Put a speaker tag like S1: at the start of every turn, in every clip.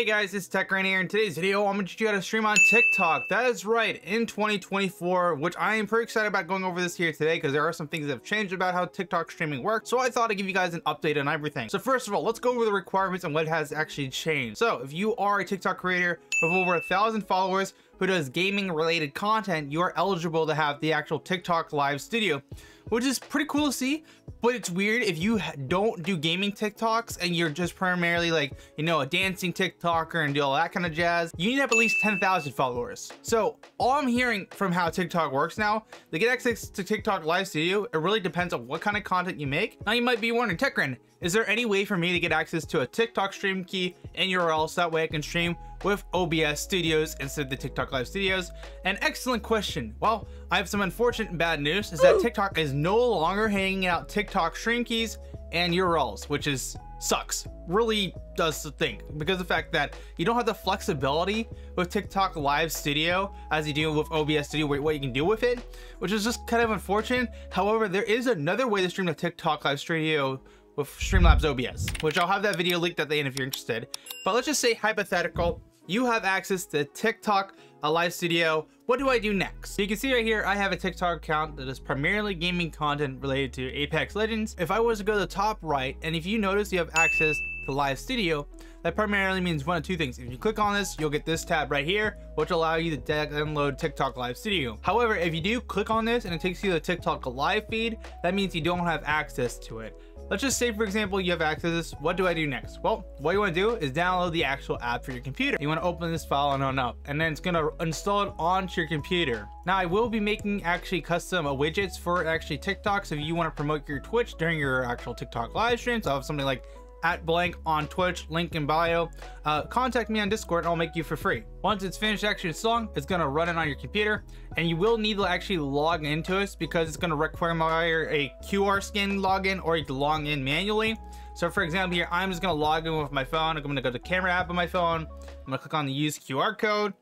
S1: Hey guys, it's Tech Grant here. In today's video, I'm to teach you how to stream on TikTok. That is right, in 2024, which I am pretty excited about going over this here today because there are some things that have changed about how TikTok streaming works. So I thought I'd give you guys an update on everything. So first of all, let's go over the requirements and what has actually changed. So if you are a TikTok creator with over a thousand followers who does gaming related content, you are eligible to have the actual TikTok live studio which is pretty cool to see. But it's weird if you don't do gaming TikToks and you're just primarily like, you know, a dancing TikToker and do all that kind of jazz. You need to have at least 10,000 followers. So all I'm hearing from how TikTok works now, to get access to TikTok Live Studio, it really depends on what kind of content you make. Now you might be wondering, Tech Grant, is there any way for me to get access to a TikTok stream key and URL so that way I can stream with OBS Studios instead of the TikTok Live Studios? An excellent question. Well, I have some unfortunate bad news is that TikTok is no longer hanging out TikTok stream keys and URLs, which is sucks. Really does the thing because the fact that you don't have the flexibility with TikTok Live Studio as you do with OBS Studio, what you can do with it, which is just kind of unfortunate. However, there is another way to stream to TikTok Live Studio with Streamlabs OBS, which I'll have that video linked at the end if you're interested. But let's just say hypothetical, you have access to TikTok a live studio. What do I do next? You can see right here, I have a TikTok account that is primarily gaming content related to Apex Legends. If I was to go to the top right, and if you notice you have access to live studio, that primarily means one of two things. If you click on this, you'll get this tab right here, which will allow you to download TikTok Live Studio. However, if you do click on this and it takes you to the TikTok Live feed, that means you don't have access to it. Let's just say, for example, you have access to this. What do I do next? Well, what you want to do is download the actual app for your computer. You want to open this file and on up, and then it's going to install it onto your computer. Now, I will be making actually custom widgets for actually TikTok. So if you want to promote your Twitch during your actual TikTok live streams, so I'll have something like at blank on Twitch, link in bio. Uh, contact me on Discord and I'll make you for free. Once it's finished actually installing, it's gonna run it on your computer and you will need to actually log into it because it's gonna require a QR scan login or you can log in manually. So for example here, I'm just gonna log in with my phone. I'm gonna go to the camera app on my phone. I'm gonna click on the use QR code.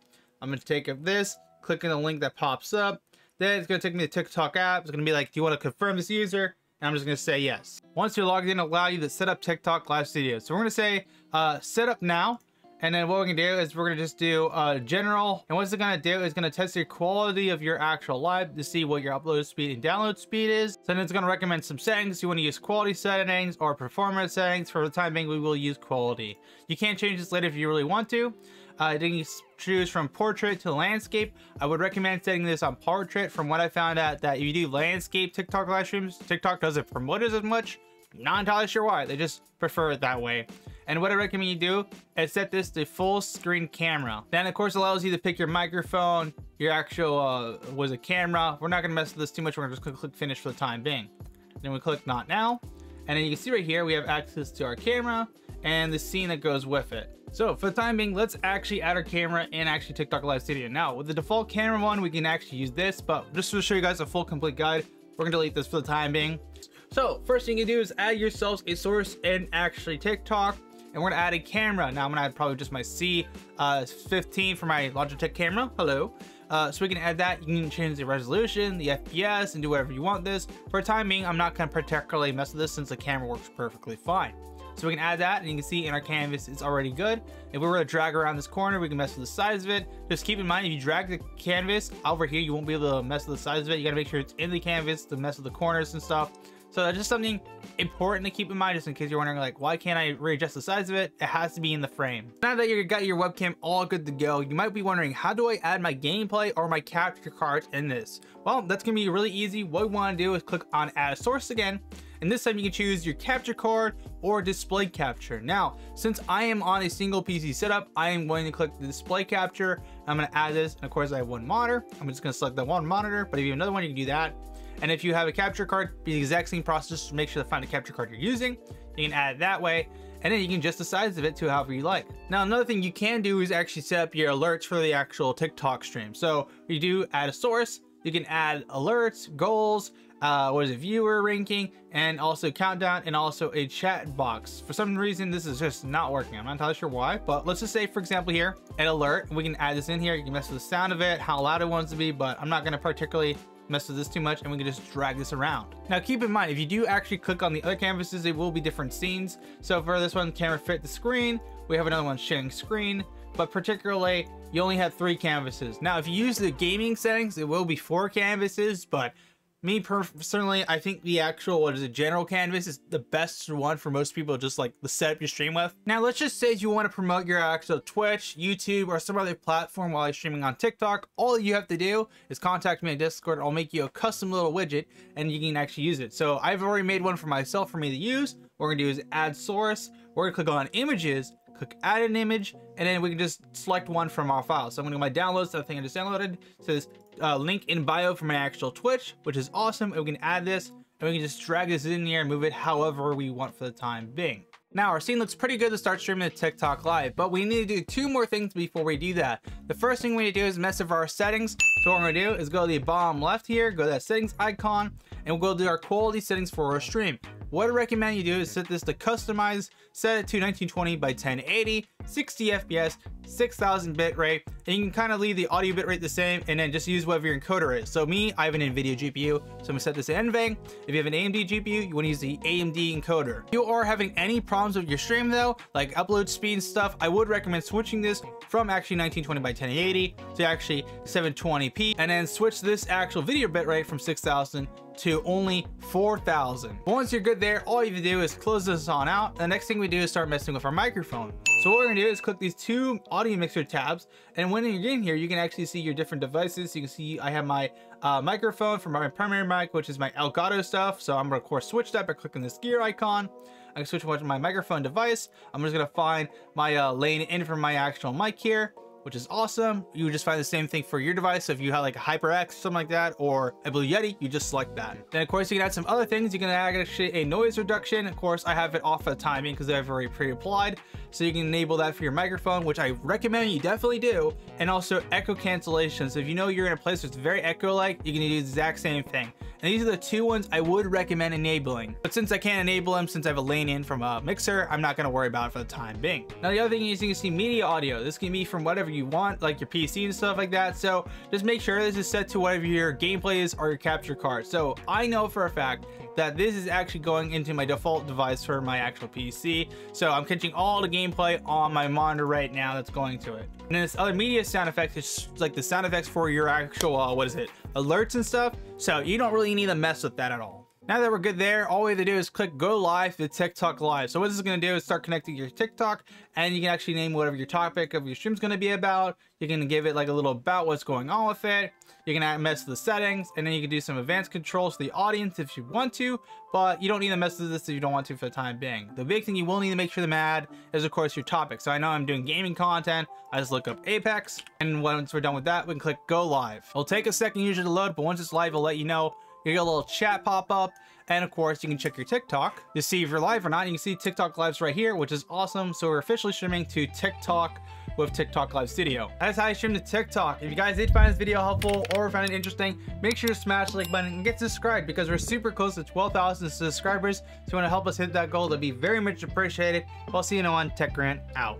S1: I'm gonna take up this, click on the link that pops up. Then it's gonna take me to TikTok app. It's gonna be like, do you wanna confirm this user? I'm just gonna say yes. Once you're logged in, allow you to set up TikTok Live Studio. So we're gonna say uh, set up now, and then what we're gonna do is we're gonna just do uh, general, and what's it gonna do is gonna test the quality of your actual live to see what your upload speed and download speed is. So then it's gonna recommend some settings. You wanna use quality settings or performance settings. For the time being, we will use quality. You can change this later if you really want to. Uh, then you choose from portrait to landscape. I would recommend setting this on portrait. From what I found out that if you do landscape TikTok live streams, TikTok doesn't promote it as much. Not entirely sure why. They just prefer it that way. And what I recommend you do is set this to full screen camera. Then of course allows you to pick your microphone, your actual, uh, was a camera. We're not gonna mess with this too much. We're gonna just click, click finish for the time being. Then we click not now. And then you can see right here, we have access to our camera and the scene that goes with it. So for the time being, let's actually add our camera in actually TikTok Live Studio. Now with the default camera one, we can actually use this, but just to show you guys a full complete guide, we're gonna delete this for the time being. So first thing you do is add yourselves a source in actually TikTok and we're gonna add a camera. Now I'm gonna add probably just my C15 uh, for my Logitech camera. Hello. Uh, so we can add that. You can change the resolution, the FPS, and do whatever you want this. For time being, I'm not gonna particularly mess with this since the camera works perfectly fine. So we can add that and you can see in our canvas it's already good. If we were to drag around this corner, we can mess with the size of it. Just keep in mind, if you drag the canvas over here, you won't be able to mess with the size of it. You gotta make sure it's in the canvas to mess with the corners and stuff. So that's just something important to keep in mind just in case you're wondering like, why can't I readjust the size of it? It has to be in the frame. Now that you've got your webcam all good to go, you might be wondering, how do I add my gameplay or my capture cards in this? Well, that's gonna be really easy. What we wanna do is click on add a source again and this time you can choose your capture card or display capture. Now, since I am on a single PC setup, I am going to click the display capture. I'm gonna add this, and of course I have one monitor. I'm just gonna select the one monitor, but if you have another one, you can do that. And if you have a capture card, be the exact same process to make sure to find the capture card you're using. You can add it that way, and then you can adjust the size of it to however you like. Now, another thing you can do is actually set up your alerts for the actual TikTok stream. So you do add a source, you can add alerts, goals, uh, what is it, viewer ranking, and also countdown, and also a chat box. For some reason, this is just not working. I'm not entirely sure why, but let's just say, for example, here, an alert. We can add this in here. You can mess with the sound of it, how loud it wants to be, but I'm not going to particularly mess with this too much and we can just drag this around. Now keep in mind, if you do actually click on the other canvases, it will be different scenes. So for this one, camera fit the screen, We have another one sharing screen, but particularly you only have three canvases. Now, if you use the gaming settings, it will be four canvases, but me personally, I think the actual, what is it, general canvas is the best one for most people, just like the setup you stream with. Now, let's just say you want to promote your actual Twitch, YouTube, or some other platform while you're streaming on TikTok. All you have to do is contact me on Discord. I'll make you a custom little widget and you can actually use it. So I've already made one for myself for me to use. What we're gonna do is add source. We're gonna click on images, click add an image, and then we can just select one from our file. So I'm gonna go my downloads, that thing I just downloaded. Says uh, link in bio for my actual Twitch, which is awesome. And we can add this and we can just drag this in here and move it however we want for the time being. Now, our scene looks pretty good to start streaming to TikTok Live, but we need to do two more things before we do that. The first thing we need to do is mess with our settings. So what we're gonna do is go to the bottom left here, go to that settings icon, and we'll go to our quality settings for our stream. What I recommend you do is set this to customize, set it to 1920 by 1080, 60 FPS, 6000 bitrate, and you can kind of leave the audio bitrate the same and then just use whatever your encoder is. So me, I have an NVIDIA GPU, so I'm gonna set this to NVENC. If you have an AMD GPU, you wanna use the AMD encoder. If you are having any problems with your stream though, like upload speed and stuff, I would recommend switching this from actually 1920 by 1080 to actually 720p, and then switch this actual video bitrate from 6000 to only 4,000. Once you're good there, all you have to do is close this on out. The next thing we do is start messing with our microphone. So what we're gonna do is click these two audio mixer tabs, and when you're in here, you can actually see your different devices. You can see I have my uh, microphone for my primary mic, which is my Elgato stuff. So I'm gonna of course switch that by clicking this gear icon. I can switch to my microphone device. I'm just gonna find my uh, line in for my actual mic here which is awesome. You just find the same thing for your device. So if you have like a HyperX, or something like that, or a Blue Yeti, you just select that. Then of course you can add some other things. You can add actually a noise reduction. Of course, I have it off at timing because I've already pre-applied. So you can enable that for your microphone, which I recommend you definitely do. And also echo cancellation. So if you know you're in a place that's very echo-like, you can do the exact same thing. And these are the two ones I would recommend enabling. But since I can't enable them, since I have a line in from a mixer, I'm not gonna worry about it for the time being. Now the other thing is you can see media audio. This can be from whatever you want, like your PC and stuff like that. So just make sure this is set to whatever your gameplay is or your capture card. So I know for a fact that this is actually going into my default device for my actual PC. So I'm catching all the gameplay on my monitor right now that's going to it. And then this other media sound effect is like the sound effects for your actual, uh, what is it, alerts and stuff. So you don't really need to mess with that at all. Now that we're good there, all we have to do is click go live to TikTok live. So what this is going to do is start connecting your TikTok and you can actually name whatever your topic of your stream is going to be about. You can give it like a little about what's going on with it. You can mess with the settings and then you can do some advanced controls for the audience if you want to, but you don't need to mess with this if you don't want to for the time being. The big thing you will need to make sure to add is of course your topic. So I know I'm doing gaming content. I just look up Apex and once we're done with that, we can click go live. It'll take a second usually to load, but once it's live, it'll let you know you get a little chat pop up. And of course, you can check your TikTok to see if you're live or not. You can see TikTok lives right here, which is awesome. So we're officially streaming to TikTok with TikTok Live Studio. That's how I stream to TikTok. If you guys did find this video helpful or found it interesting, make sure to smash the like button and get subscribed because we're super close to 12,000 subscribers. So you want to help us hit that goal, that'd be very much appreciated. I'll see you on Tech Grant out.